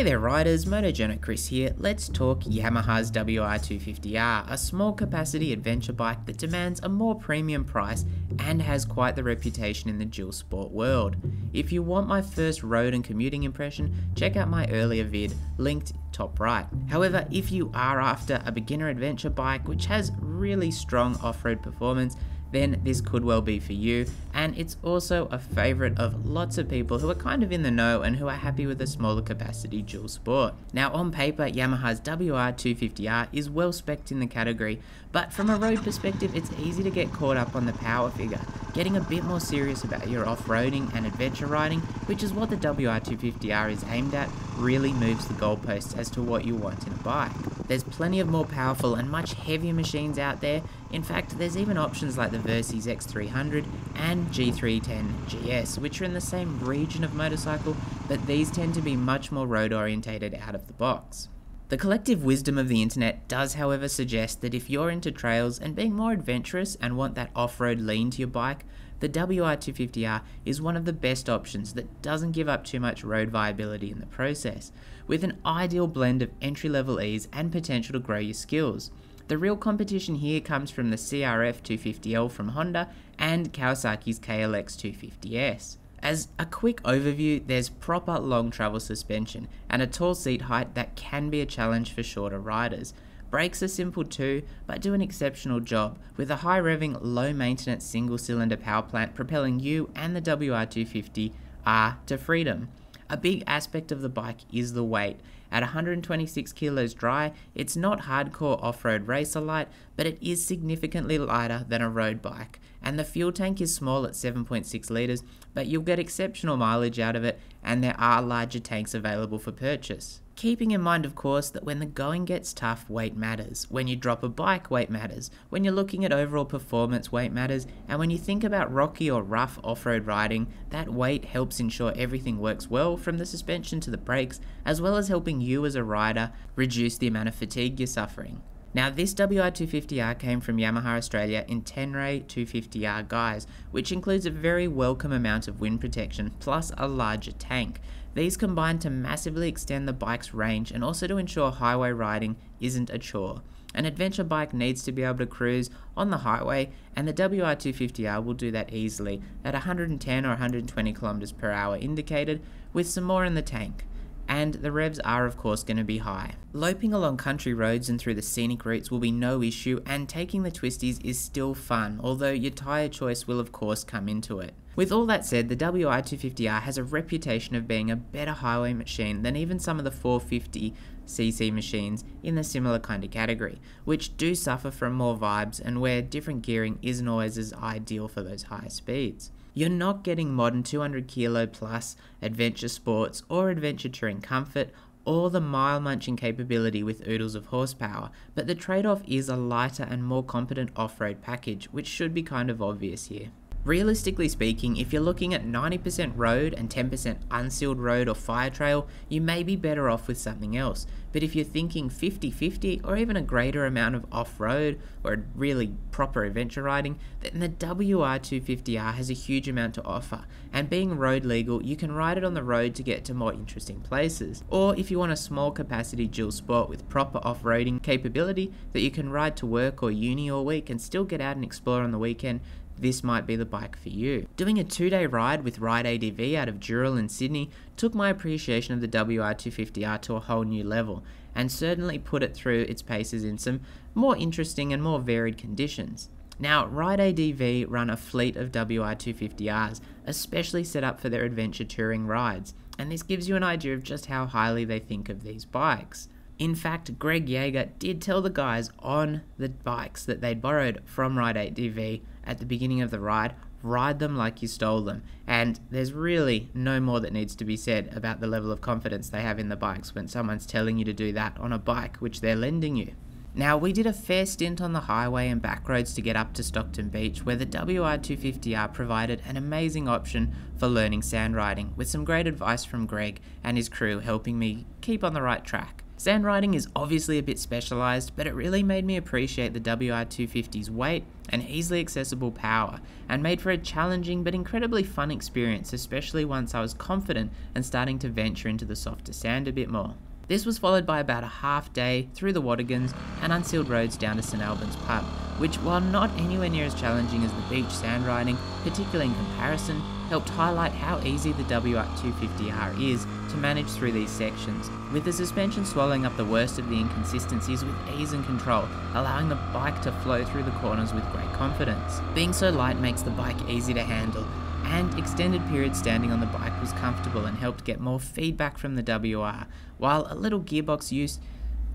Hey there riders, MotoJourno Kris here. Let's talk Yamaha's WR250R, a small capacity adventure bike that demands a more premium price and has quite the reputation in the dual sport world. If you want my first road and commuting impression, check out my earlier vid, linked top right. However, if you are after a beginner adventure bike which has really strong off-road performance, then this could well be for you. And it's also a favorite of lots of people who are kind of in the know and who are happy with a smaller capacity dual sport. Now, on paper, Yamaha's WR250R is well spec'd in the category, but from a road perspective, it's easy to get caught up on the power figure, getting a bit more serious about your off-roading and adventure riding, which is what the WR250R is aimed at, really moves the goalposts as to what you want in a bike. There's plenty of more powerful and much heavier machines out there. In fact, there's even options like the Versys X300 and G310 GS, which are in the same region of motorcycle, but these tend to be much more road orientated out of the box. The collective wisdom of the internet does, however, suggest that if you're into trails and being more adventurous and want that off road lean to your bike, the WR250R is one of the best options that doesn't give up too much road viability in the process, with an ideal blend of entry level ease and potential to grow your skills. The real competition here comes from the CRF 250L from Honda and Kawasaki's KLX 250S. As a quick overview, there's proper long travel suspension and a tall seat height that can be a challenge for shorter riders. Brakes are simple too, but do an exceptional job, with a high revving, low maintenance single cylinder power plant propelling you and the WR250R to freedom. A big aspect of the bike is the weight. At 126 kilos dry, it's not hardcore off-road racer light, but it is significantly lighter than a road bike. And the fuel tank is small at 7.6 litres, but you'll get exceptional mileage out of it, and there are larger tanks available for purchase. Keeping in mind, of course, that when the going gets tough, weight matters. When you drop a bike, weight matters. When you're looking at overall performance, weight matters. And when you think about rocky or rough off road riding, that weight helps ensure everything works well from the suspension to the brakes, as well as helping you as a rider reduce the amount of fatigue you're suffering. Now this WR250R came from Yamaha Australia in Tenere 250R guise, which includes a very welcome amount of wind protection plus a larger tank. These combine to massively extend the bike's range and also to ensure highway riding isn't a chore. An adventure bike needs to be able to cruise on the highway, and the WR250R will do that easily at 110 or 120 km per hour indicated, with some more in the tank and the revs are of course going to be high. Loping along country roads and through the scenic routes will be no issue and taking the twisties is still fun, although your tyre choice will of course come into it. With all that said, the WR250R has a reputation of being a better highway machine than even some of the 450cc machines in the similar kind of category, which do suffer from more vibes and where different gearing isn't always as ideal for those high speeds. You're not getting modern 200 kilo plus adventure sports or adventure touring comfort or the mile munching capability with oodles of horsepower, but the trade off is a lighter and more competent off road package, which should be kind of obvious here. Realistically speaking, if you're looking at 90% road and 10% unsealed road or fire trail, you may be better off with something else. But if you're thinking 50 50 or even a greater amount of off road or really proper adventure riding, then the WR250R has a huge amount to offer. And being road legal, you can ride it on the road to get to more interesting places. Or if you want a small capacity dual sport with proper off roading capability that you can ride to work or uni all week and still get out and explore on the weekend, this might be the bike for you. Doing a two day ride with Ride ADV out of Dural in Sydney took my appreciation of the WR250R to a whole new level, and certainly put it through its paces in some more interesting and more varied conditions. Now, Ride ADV run a fleet of WR250Rs, especially set up for their adventure touring rides, and this gives you an idea of just how highly they think of these bikes. In fact, Greg Yeager did tell the guys on the bikes that they'd borrowed from Ride ADV at the beginning of the ride, ride them like you stole them. And there's really no more that needs to be said about the level of confidence they have in the bikes when someone's telling you to do that on a bike which they're lending you. Now, we did a fair stint on the highway and back roads to get up to Stockton Beach, where the WR250R provided an amazing option for learning sand riding, with some great advice from Greg and his crew helping me keep on the right track. Sand riding is obviously a bit specialised, but it really made me appreciate the WR250's weight and easily accessible power, and made for a challenging but incredibly fun experience, especially once I was confident and starting to venture into the softer sand a bit more. This was followed by about a half day through the Watagans and unsealed roads down to St Albans Pub, which, while not anywhere near as challenging as the beach sand riding, particularly in comparison, helped highlight how easy the WR250R is to manage through these sections, with the suspension swallowing up the worst of the inconsistencies with ease and control, allowing the bike to flow through the corners with great confidence. Being so light makes the bike easy to handle, and extended period standing on the bike was comfortable and helped get more feedback from the WR, while a little gearbox use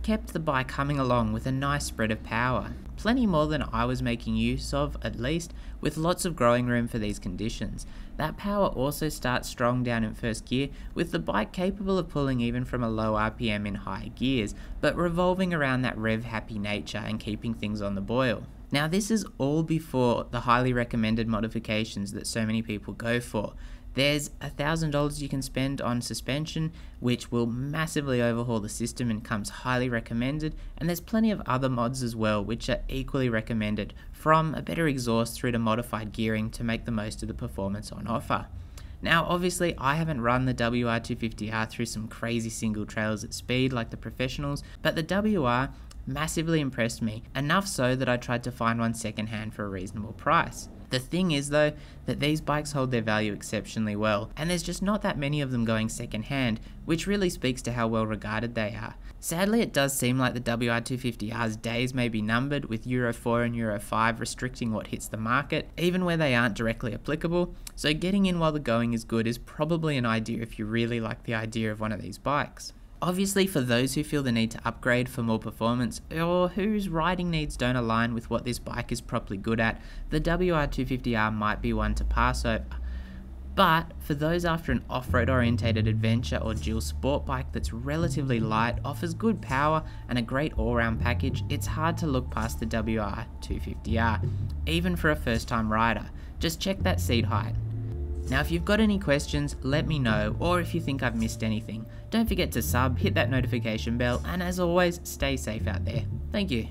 kept the bike humming along with a nice spread of power. Plenty more than I was making use of, at least, with lots of growing room for these conditions. That power also starts strong down in first gear, with the bike capable of pulling even from a low RPM in high gears, but revolving around that rev happy nature and keeping things on the boil. Now, this is all before the highly recommended modifications that so many people go for. There's $1,000 you can spend on suspension, which will massively overhaul the system and comes highly recommended, and there's plenty of other mods as well, which are equally recommended, from a better exhaust through to modified gearing to make the most of the performance on offer. Now, obviously, I haven't run the WR250R through some crazy single trails at speed like the professionals, but the WR massively impressed me, enough so that I tried to find one secondhand for a reasonable price. The thing is though, that these bikes hold their value exceptionally well, and there's just not that many of them going secondhand, which really speaks to how well regarded they are. Sadly, it does seem like the WR250R's days may be numbered, with Euro 4 and Euro 5 restricting what hits the market, even where they aren't directly applicable, so getting in while the going is good is probably an idea if you really like the idea of one of these bikes. Obviously, for those who feel the need to upgrade for more performance, or whose riding needs don't align with what this bike is properly good at, the WR250R might be one to pass over. But for those after an off road orientated adventure or dual sport bike that's relatively light, offers good power, and a great all round package, it's hard to look past the WR250R, even for a first time rider. Just check that seat height. Now, if you've got any questions, let me know, or if you think I've missed anything. Don't forget to sub, hit that notification bell, and as always, stay safe out there. Thank you.